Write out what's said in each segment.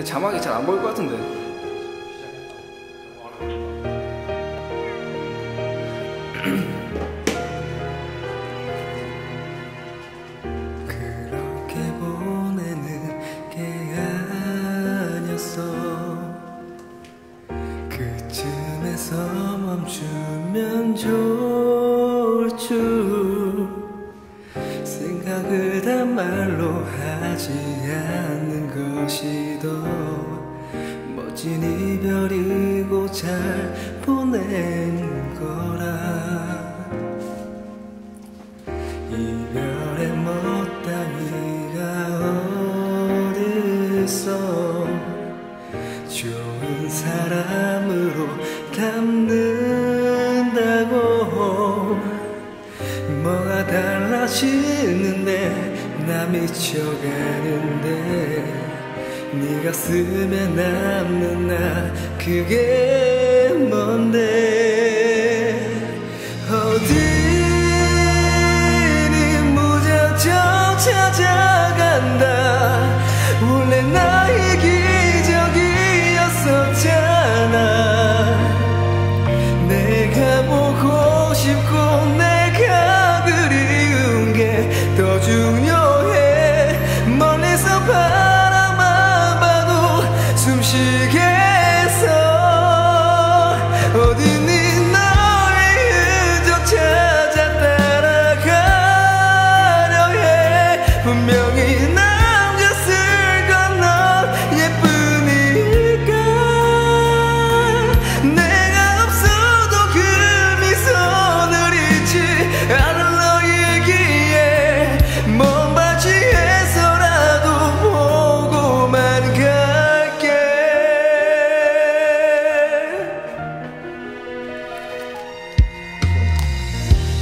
근데 자막이 잘 안 보일 것 같은데. 그렇게 보내는 게 아니었어 그쯤에서 멈추면 좋을 줄 생각을 다 말로 하지 않 보낸 거라. 이별의 못다니가 어딨어 좋은 사람으로 담는다고? 뭐가 달라지는데 나 미쳐가는데? 네 가슴에 남는 나 그게 뭔데 어디니 무작정 찾아간다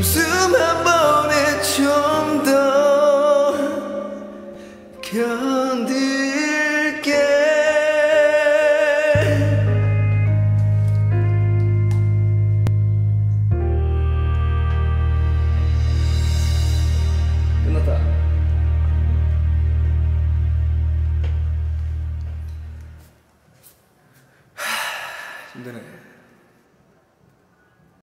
숨 한 번에 좀 더 견딜게. 끝났다. 힘드네.